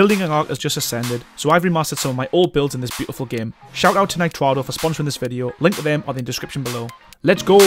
Building an Ark has just ascended, so I've remastered some of my old builds in this beautiful game. Shout out to Nitrado for sponsoring this video, link to them are in the description below. Let's go!